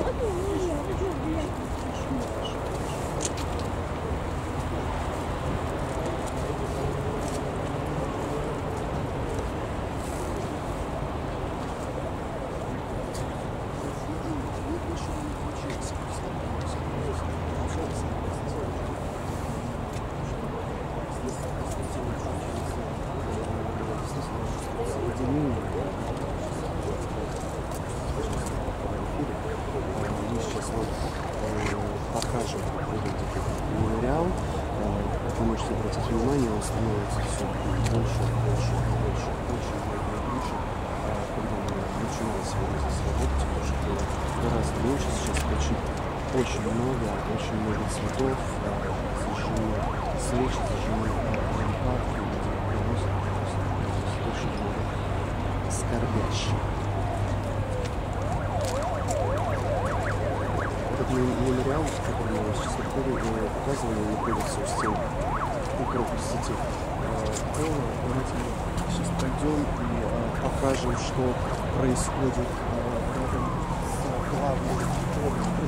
looking at me. Покажем выглядит мемориал. Э, Вы можете обратить внимание, он становится все больше, больше, больше, больше, больше. А Когда мы начинали сегодня здесь работать, тоже было гораздо меньше. Сейчас очень, очень много, очень много цветов, э, зажжены свечи, зажжены э, лампадки, люди приносят просто очень много скорбящих. Этот мем- мемориал, который сегодня показывали, находится у стен Укрсети. Э, давайте мы сейчас пойдем и э, покажем, что происходит э, рядом с главным.